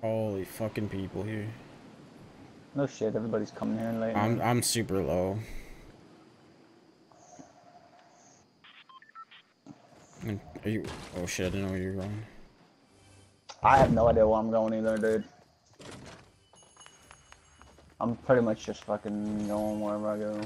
Holy fucking people here. No shit, everybody's coming here late. I'm I'm super low. Are you? Oh shit! I didn't know where you're going. I have no idea where I'm going either, dude. I'm pretty much just fucking going wherever I go.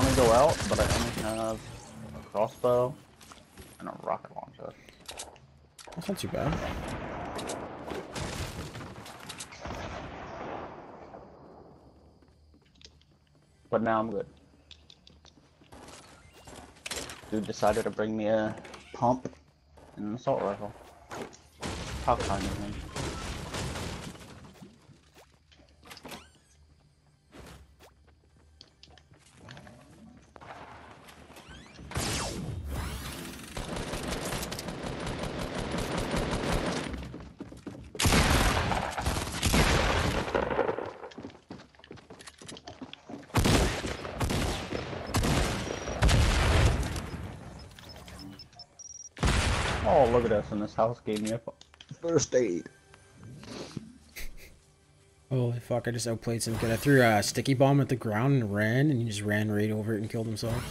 Want to go out, but I only have a crossbow and a rocket launcher. That's not too bad. But now I'm good. Dude decided to bring me a pump and an assault rifle. How kind of him. Look at this, and this house gave me a first aid. Holy fuck! I just outplayed some kid. I threw a sticky bomb at the ground and ran, and he just ran right over it and killed himself.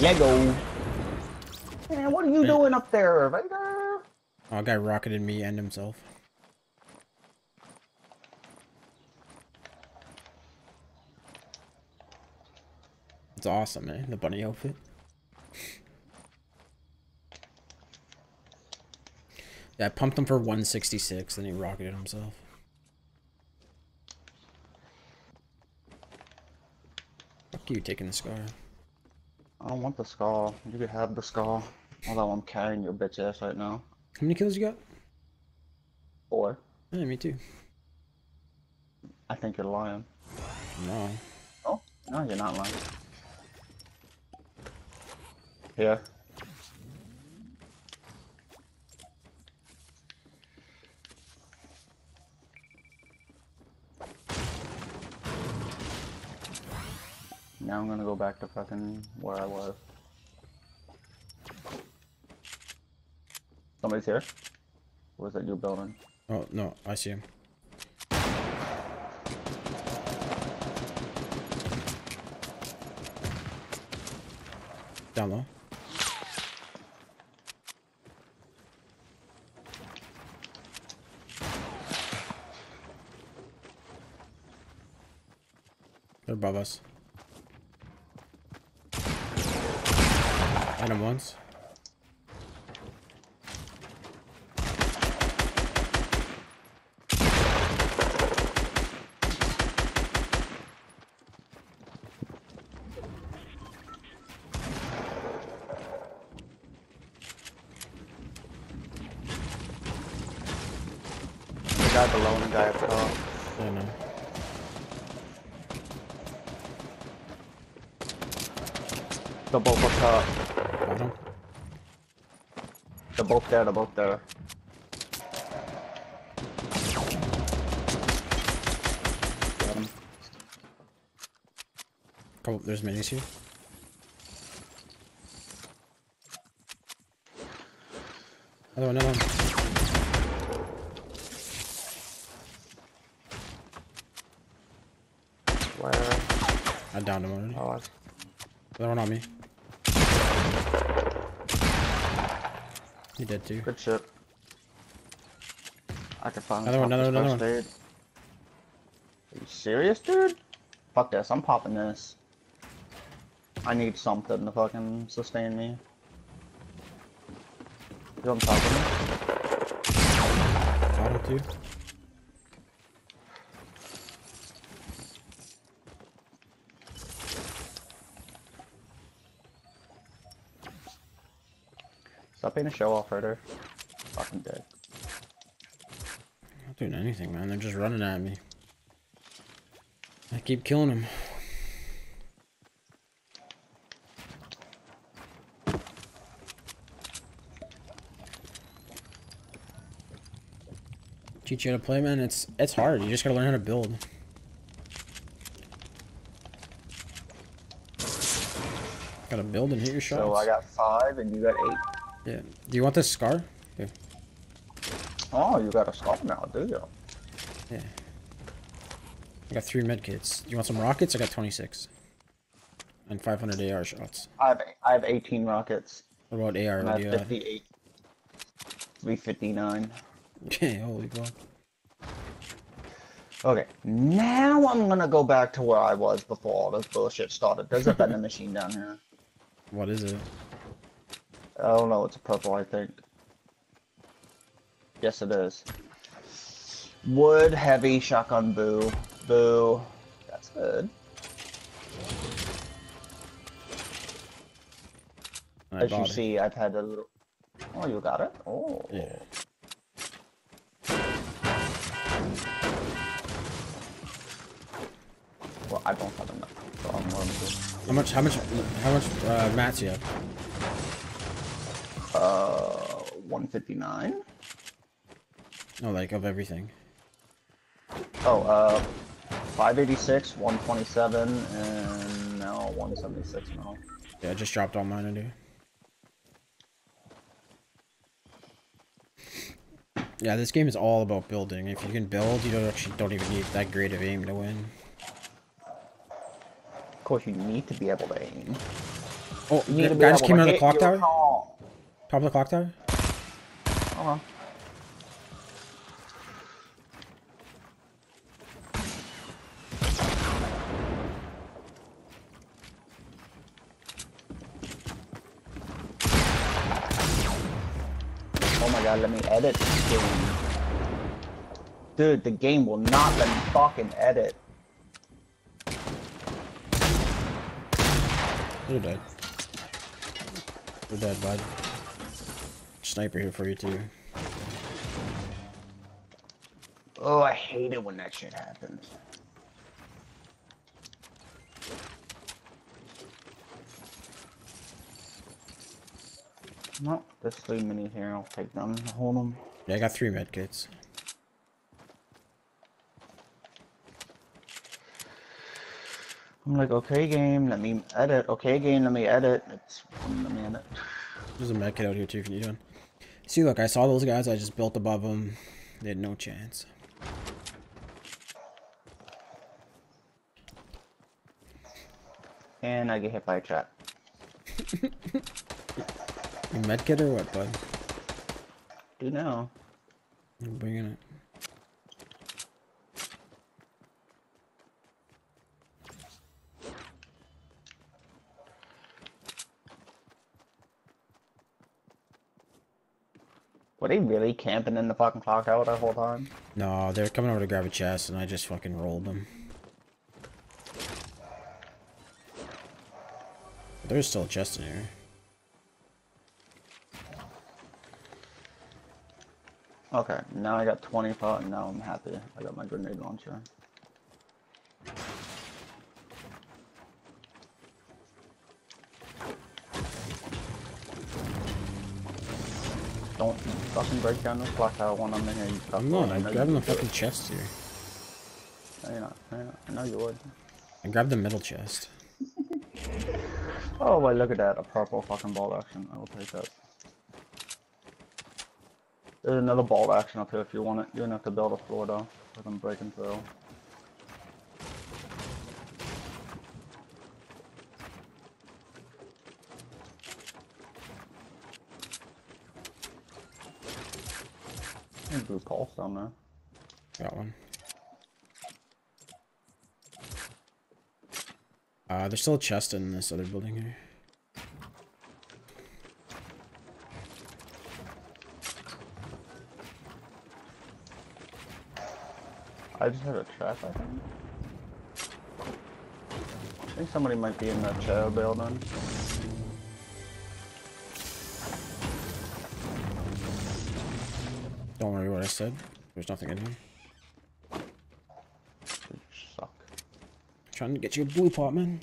Lego. Man, what are you doing up there, Vader? Oh, guy rocketed me and himself. It's awesome, man. The bunny outfit. Yeah, I pumped him for 166, then he rocketed himself. Fuck you taking the scar. I don't want the skull. You could have the skull. Although I'm carrying your bitch ass right now. How many kills you got? Four. Yeah, me too. I think you're lying. No. Oh, no, you're not lying. Here. Now I'm gonna go back to fucking where I was. Somebody's here? Or is that you building? Oh, no, I see him. Down low. They're above us. Hit him once. Guy below and the guy up top. Yeah, no. They're both up top with them. They're both there, they're both there. Oh, there's minis here. Another one, another one. Where? I downed him already. Oh, another one on me. He did too. good shit. I can find Another one, another one, another first aid. Are you serious, dude? Fuck this, I'm popping this. I need something to fucking sustain me. You on top of me? Got him too. Stop being a show off herder. Fucking dead. Not doing anything, man. They're just running at me. I keep killing them. Teach you how to play, man. It's it's hard. You just gotta learn how to build. Gotta build and hit your shots. So I got five and you got eight. Yeah. Do you want this scar? Here. Oh, you got a scar now, do you? Yeah. I got three med kits. You want some rockets? I got 26. And 500 AR shots. I have I have 18 rockets. What about AR? I have have? 58. 359. Okay, holy fuck. Okay, now I'm gonna go back to where I was before all this bullshit started. There's a vending machine down here. What is it? I don't know, it's a purple, I think. Yes, it is. Wood, heavy, shotgun, boo. Boo. That's good. I As you it. see, I've had a little... Oh, you got it? Oh. Yeah. Well, I don't have enough, so I'm. How much? How much? How much uh, mats you have? Uh, 159? No, like of everything. Oh, uh, 586, 127, and now 176 now. Yeah, I just dropped all mine into. Yeah, this game is all about building. If you can build, you don't actually don't even need that great of aim to win. Of course, you need to be able to aim. Oh, You need the guy just came out of the clock tower. Call. Top of the clock tower. Uh-huh. Oh my god, let me edit this game. Dude, the game will not let me fucking edit. You're dead. You're dead, bud. Sniper here for you too. Oh, I hate it when that shit happens. No, there's three minis here. I'll take them. Hold them. Yeah, I got three med kits. I'm like, okay, game, let me edit. Okay, game, let me edit. It's one minute. There's a med kit out here too if you need one. See, look, I saw those guys. I just built above them. They had no chance. And I get hit by a trap. medkit or what, bud? Do know. I'm bringing it. Were they really camping in the fucking clock tower that whole time? No, they're coming over to grab a chest, and I just fucking rolled them. There's still a chest in here. Okay, now I got 20 pot and now I'm happy. I got my grenade launcher. Don't fucking break down this clock tower when I'm in here. You I'm not. I I'm grabbing the fucking chest here. No, you're not. No, you're not. I know you would. I grabbed the middle chest. Oh, wait, look at that. A purple fucking bolt action. I will take that. There's another bolt action up here if you want it. You don't have to build a floor though. I'm breaking through. There's blue pulse down there. Got one. Uh, there's still a chest in this other building here. I just had a trap, I think. I think somebody might be in that chair building. What I said. There's nothing in here. You suck. Trying to get you a blue pot, man.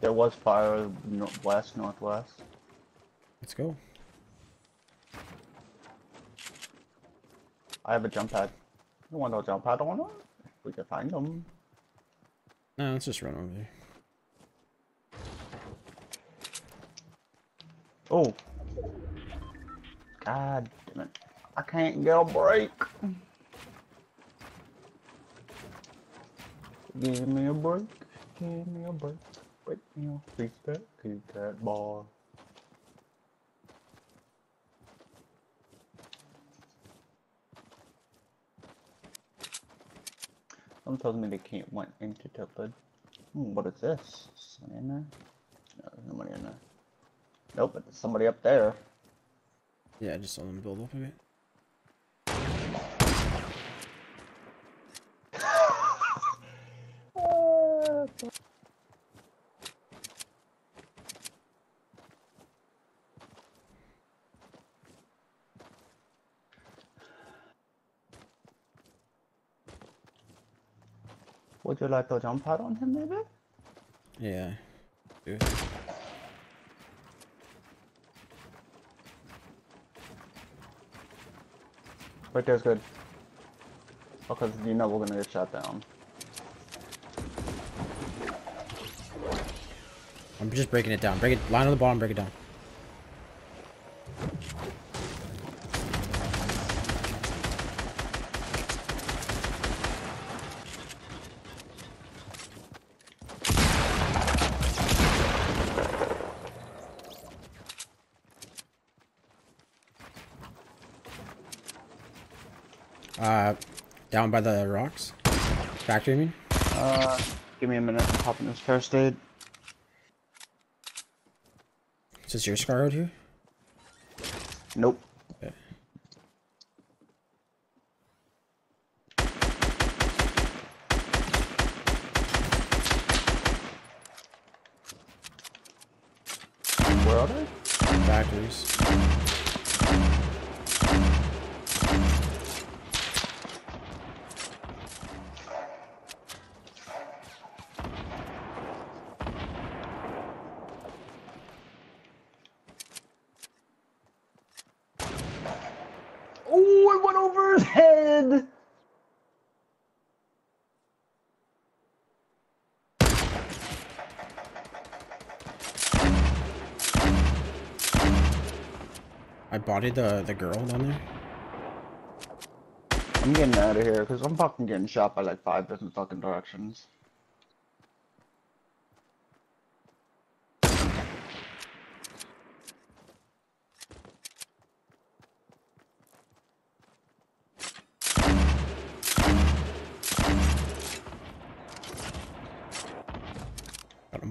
There was fire west, northwest. Let's go. I have a jump pad. You want no jump pad on it? We can find them. No, let's just run over there. Oh. God damn it. I can't get a break. Give me a break. Give me a break. Break me off. Beat that Kit Kat bar. Someone tells me they can't went into tilted. Hmm, what is this? Somebody in there? No, there's nobody in there. Nope, but there's somebody up there. Yeah, I just saw them build up a bit. Would you like to jump out on him, maybe? Yeah. Do it. Right there's good. Because you know we're gonna get shot down. I'm just breaking it down. Break it. Line on the bottom. Break it down. Uh, down by the rocks. Factory, I mean. Uh, give me a minute. I'm popping this first aid. Is this your scar out here? Nope. Okay. Where are they? Factories. Oh, it went over his head! I bodied the the girl down there. I'm getting out of here because I'm fucking getting shot by like five different fucking directions.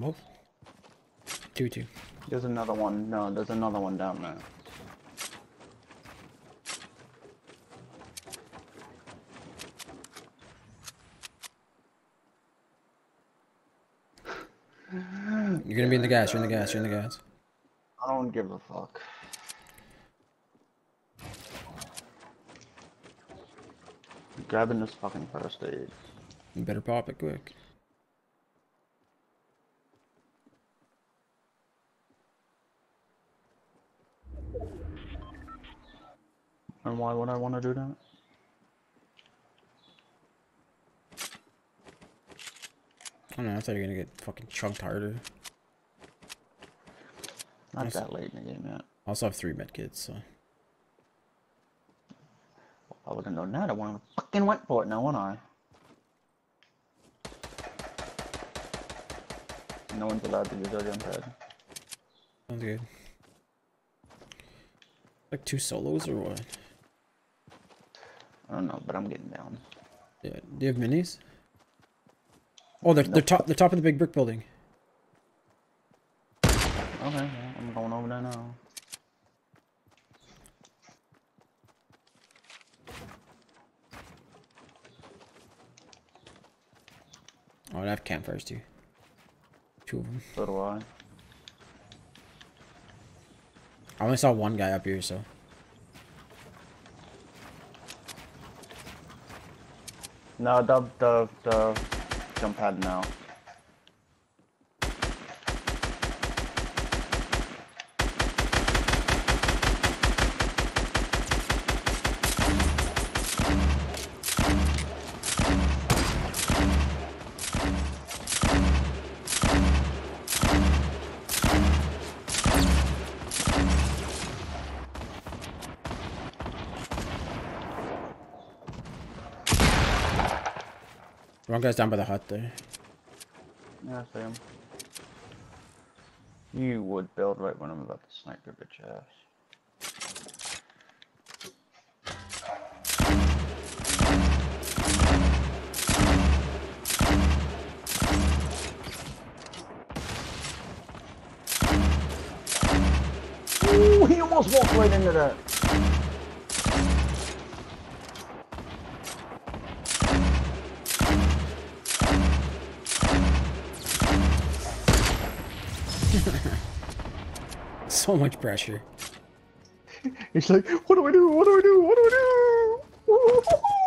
Them both. Two two. There's another one. No, there's another one down there. You're gonna be in the gas. You're in the gas. You're in the gas. I don't give a fuck. Grabbing this fucking first aid. You better pop it quick. And why would I want to do that? don't know, I thought you were gonna get fucking chunked harder. Not Nice. that late in the game yet. I also have three medkits, so. I would have known that. I would have fucking went for it now, wouldn't I? No one's allowed to use their jump pad. Sounds good. Like two solos or what? I don't know, but I'm getting down. Yeah. Do you have minis? Oh, they're, they're top. They're top of the big brick building. Okay, well, I'm going over there now. Oh, I have campfires too. Two of them. So do I. I only saw one guy up here, so. No, the the the jump pad now. One guy's down by the hut there. Yeah, I see him. You would build right when I'm about to snipe your bitch ass. Ooh, he almost walked right into that. so much pressure. It's like, what do I do? What do I do? What do I do?